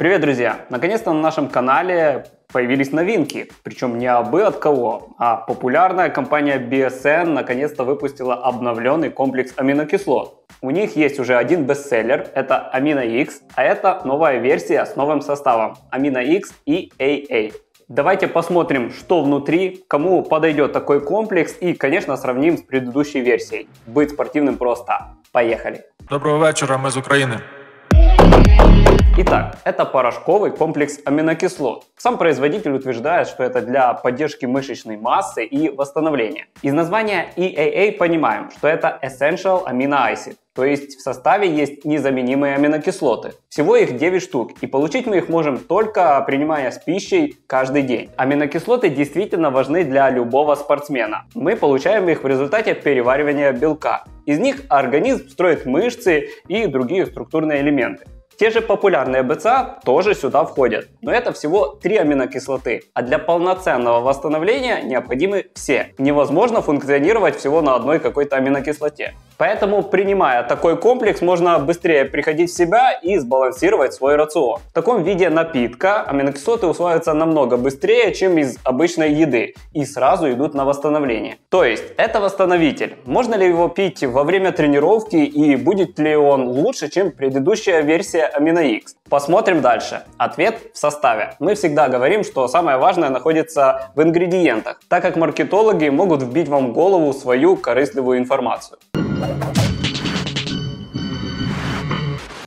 Привет, друзья! Наконец-то на нашем канале появились новинки, причем не абы от кого, а популярная компания BSN наконец-то выпустила обновленный комплекс аминокислот. У них есть уже один бестселлер, это Amino X, а это новая версия с новым составом Amino X и AA. Давайте посмотрим, что внутри, кому подойдет такой комплекс и, конечно, сравним с предыдущей версией. Быть спортивным просто. Поехали! Доброго вечора, ми з України. Итак, это порошковый комплекс аминокислот. Сам производитель утверждает, что это для поддержки мышечной массы и восстановления. Из названия EAA понимаем, что это Essential Amino Acid, то есть в составе есть незаменимые аминокислоты. Всего их 9 штук, и получить мы их можем только принимая с пищей каждый день. Аминокислоты действительно важны для любого спортсмена. Мы получаем их в результате переваривания белка. Из них организм строит мышцы и другие структурные элементы. Те же популярные БЦА тоже сюда входят, но это всего 3 аминокислоты, а для полноценного восстановления необходимы все. Невозможно функционировать всего на одной какой-то аминокислоте. Поэтому, принимая такой комплекс, можно быстрее приходить в себя и сбалансировать свой рацион. В таком виде напитка аминокислоты усваиваются намного быстрее, чем из обычной еды, и сразу идут на восстановление. То есть, это восстановитель. Можно ли его пить во время тренировки и будет ли он лучше, чем предыдущая версия Amino X? Посмотрим дальше. Ответ в составе. Мы всегда говорим, что самое важное находится в ингредиентах, так как маркетологи могут вбить вам в голову свою корыстливую информацию.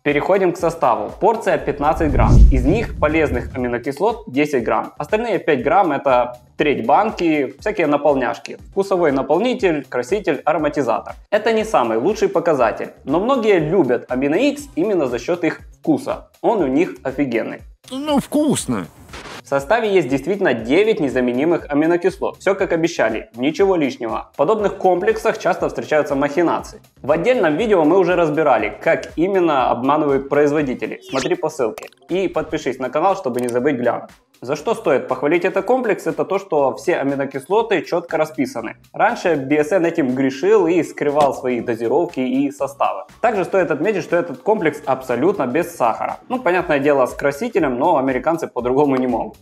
Переходим к составу. Порция 15 грамм. Из них полезных аминокислот 10 грамм. Остальные 5 грамм это треть банки, всякие наполняшки. Вкусовой наполнитель, краситель, ароматизатор. Это не самый лучший показатель, но многие любят X именно за счет их вкуса. Он у них офигенный. Ну, вкусно. В составе есть действительно 9 незаменимых аминокислот. Все как обещали, ничего лишнего. В подобных комплексах часто встречаются махинации. В отдельном видео мы уже разбирали, как именно обманывают производители. Смотри по ссылке. И подпишись на канал, чтобы не забыть глянуть. За что стоит похвалить этот комплекс, это то, что все аминокислоты четко расписаны. Раньше BSN этим грешил и скрывал свои дозировки и составы. Также стоит отметить, что этот комплекс абсолютно без сахара. Ну, понятное дело, с красителем, но американцы по-другому не могут.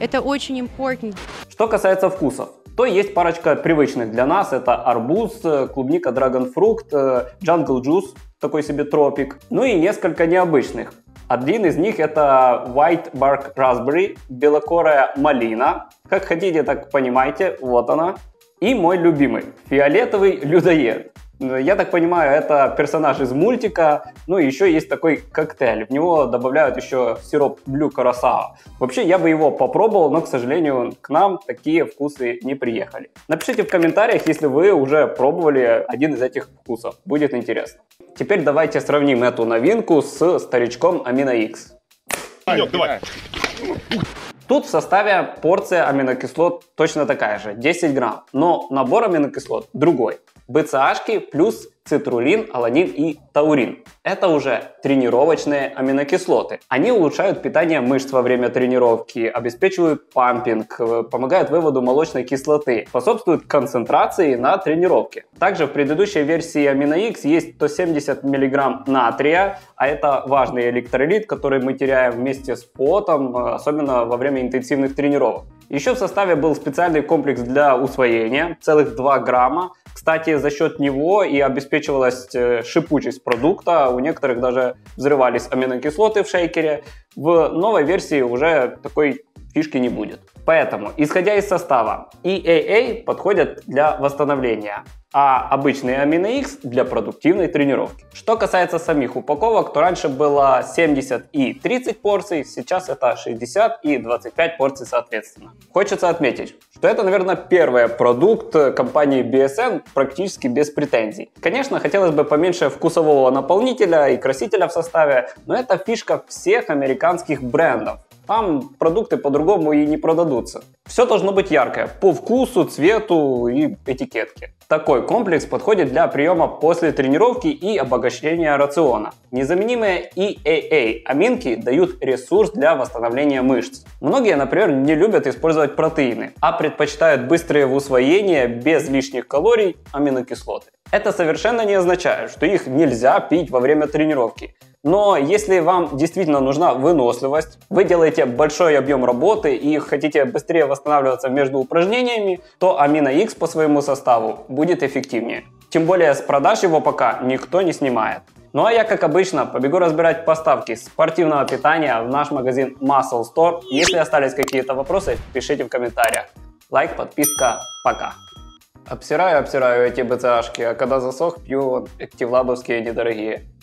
Это очень important. Что касается вкусов, то есть парочка привычных для нас. Это арбуз, клубника, драгонфрукт, джангл джус, такой себе тропик. Ну и несколько необычных. Один из них это White Bark Raspberry, белокорая малина. Как хотите, так понимаете, вот она. И мой любимый, фиолетовый людоед. Я так понимаю, это персонаж из мультика. Ну и еще есть такой коктейль. В него добавляют еще сироп Blue Curacao. Вообще, я бы его попробовал, но, к сожалению, к нам такие вкусы не приехали. Напишите в комментариях, если вы уже пробовали один из этих вкусов. Будет интересно. Теперь давайте сравним эту новинку с старичком Amino X. Давай. Тут в составе порция аминокислот точно такая же, 10 грамм, но набор аминокислот другой. БЦАшки плюс цитрулин, аланин и таурин. Это уже тренировочные аминокислоты. Они улучшают питание мышц во время тренировки, обеспечивают пампинг, э, помогают выводу молочной кислоты, способствуют концентрации на тренировке. Также в предыдущей версии Amino X есть 170 мг натрия, а это важный электролит, который мы теряем вместе с потом, э, особенно во время интенсивных тренировок. Еще в составе был специальный комплекс для усвоения, целых 2 грамма. Кстати, за счет него и обеспечивалась э, шипучесть продукта, у некоторых даже взрывались аминокислоты в шейкере. В новой версии уже такой фишки не будет. Поэтому, исходя из состава, EAA подходят для восстановления, а обычный X для продуктивной тренировки. Что касается самих упаковок, то раньше было 70 и 30 порций, сейчас это 60 и 25 порций соответственно. Хочется отметить, что это, наверное, первый продукт компании BSN практически без претензий. Конечно, хотелось бы поменьше вкусового наполнителя и красителя в составе, но это фишка всех американских брендов. Там продукты по-другому и не продадутся. Все должно быть яркое, по вкусу, цвету и этикетке. Такой комплекс подходит для приема после тренировки и обогащения рациона. Незаменимые EAA аминки дают ресурс для восстановления мышц. Многие, например, не любят использовать протеины, а предпочитают быстрые в усвоении без лишних калорий аминокислоты. Это совершенно не означает, что их нельзя пить во время тренировки. Но если вам действительно нужна выносливость, вы делаете большой объем работы и хотите быстрее восстанавливаться между упражнениями, то Амино X по своему составу будет эффективнее. Тем более с продаж его пока никто не снимает. Ну а я, как обычно, побегу разбирать поставки спортивного питания в наш магазин Muscle Store. Если остались какие-то вопросы, пишите в комментариях. Лайк, подписка, пока. Обсираю, обсираю эти БЦАшки, а когда засох, пью активлабовские недорогие.